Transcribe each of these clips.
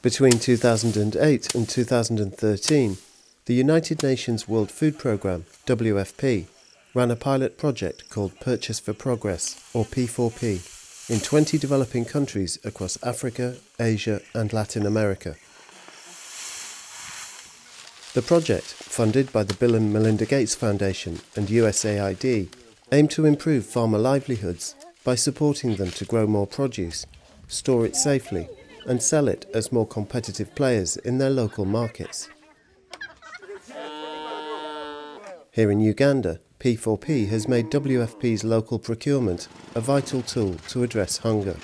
Between 2008 and 2013, the United Nations World Food Programme, WFP, ran a pilot project called Purchase for Progress, or P4P, in 20 developing countries across Africa, Asia, and Latin America. The project, funded by the Bill and Melinda Gates Foundation and USAID, aimed to improve farmer livelihoods by supporting them to grow more produce, store it safely, and sell it as more competitive players in their local markets. Here in Uganda, P4P has made WFP's local procurement a vital tool to address hunger.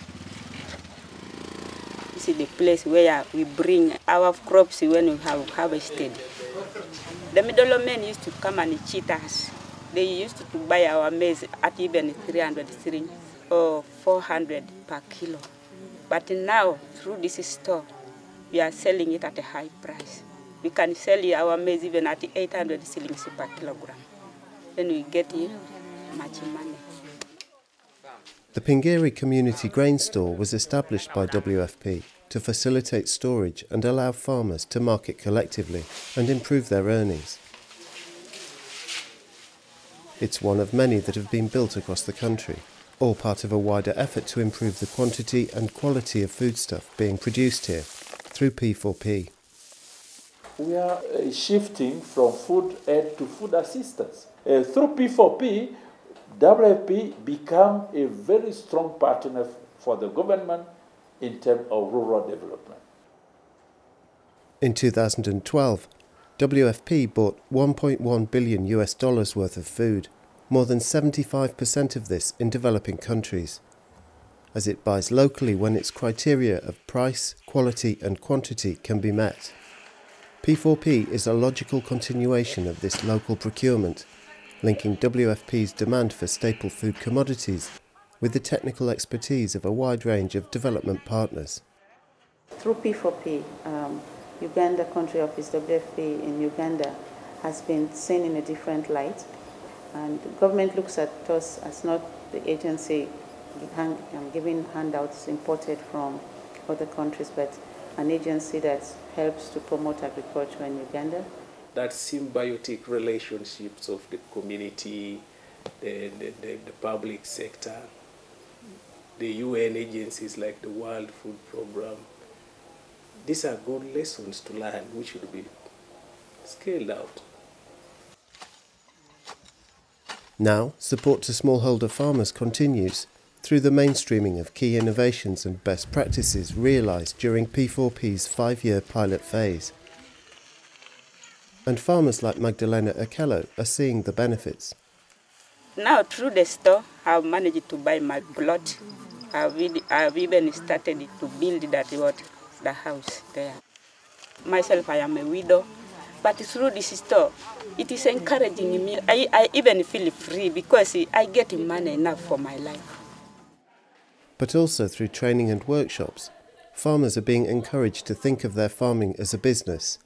This is the place where we bring our crops when we have harvested. The middlemen used to come and cheat us. They used to buy our maize at even 300 or 400 per kilo. But now, through this store, we are selling it at a high price. We can sell our maize even at 800 shillings per kilogram. Then we get much money. The Pingire Community Grain Store was established by WFP to facilitate storage and allow farmers to market collectively and improve their earnings. It's one of many that have been built across the country, all part of a wider effort to improve the quantity and quality of foodstuff being produced here through P4P. We are uh, shifting from food aid to food assistance. Uh, through P4P, WFP become a very strong partner for the government in terms of rural development. In 2012, WFP bought 1.1 billion US dollars worth of food, more than 75% of this in developing countries, as it buys locally when its criteria of price, quality, and quantity can be met. P4P is a logical continuation of this local procurement, linking WFP's demand for staple food commodities with the technical expertise of a wide range of development partners. Through P4P, um, Uganda Country Office WFP in Uganda has been seen in a different light, and the government looks at us as not the agency um, giving handouts imported from other countries, but an agency that helps to promote agriculture in Uganda. That symbiotic relationships of the community, the, the, the, the public sector, the UN agencies like the World Food Programme, these are good lessons to learn which should be scaled out. Now, support to smallholder farmers continues through the mainstreaming of key innovations and best practices realised during P4P's five year pilot phase. And farmers like Magdalena Akello are seeing the benefits. Now, through the store, I've managed to buy my plot. I've, I've even started to build that what the house there. Myself, I am a widow, but through this store, it is encouraging me. I, I even feel free because I get money enough for my life. But also through training and workshops, farmers are being encouraged to think of their farming as a business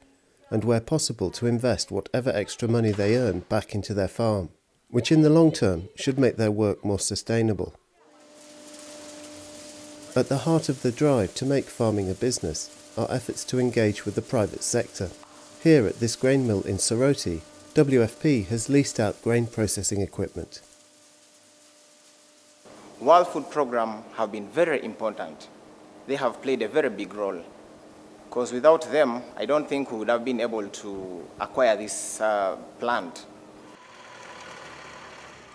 and where possible to invest whatever extra money they earn back into their farm, which in the long term should make their work more sustainable. At the heart of the drive to make farming a business are efforts to engage with the private sector. Here at this grain mill in Soroti, WFP has leased out grain processing equipment. World Food Programme have been very important. They have played a very big role because without them, I don't think we would have been able to acquire this uh, plant.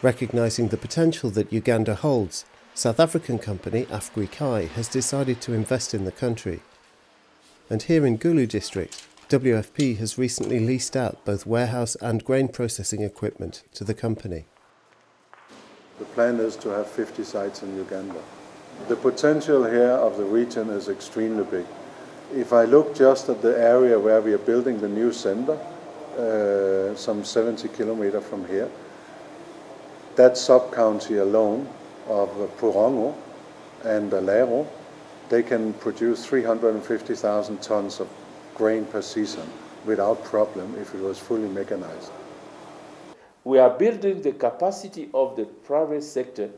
Recognizing the potential that Uganda holds, South African company Afgrikai has decided to invest in the country. And here in Gulu district, WFP has recently leased out both warehouse and grain processing equipment to the company. The plan is to have 50 sites in Uganda. The potential here of the region is extremely big. If I look just at the area where we are building the new center, uh, some 70 kilometers from here, that sub-county alone of Purongo and Alero, they can produce 350,000 tons of grain per season without problem if it was fully mechanized. We are building the capacity of the private sector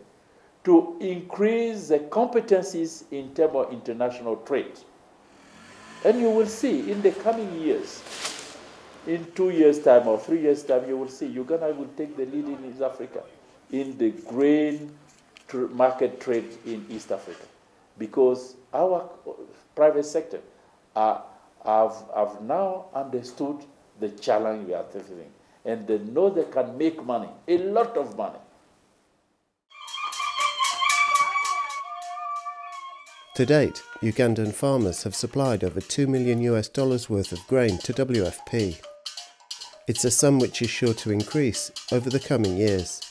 to increase the competencies in terms of international trade. And you will see in the coming years, in two years' time or three years' time, you will see Uganda will take the lead in East Africa in the grain tr- market trade in East Africa because our private sector are, have, have now understood the challenge we are facing and they know they can make money, a lot of money. To date, Ugandan farmers have supplied over 2 million US dollars worth of grain to WFP. It's a sum which is sure to increase over the coming years.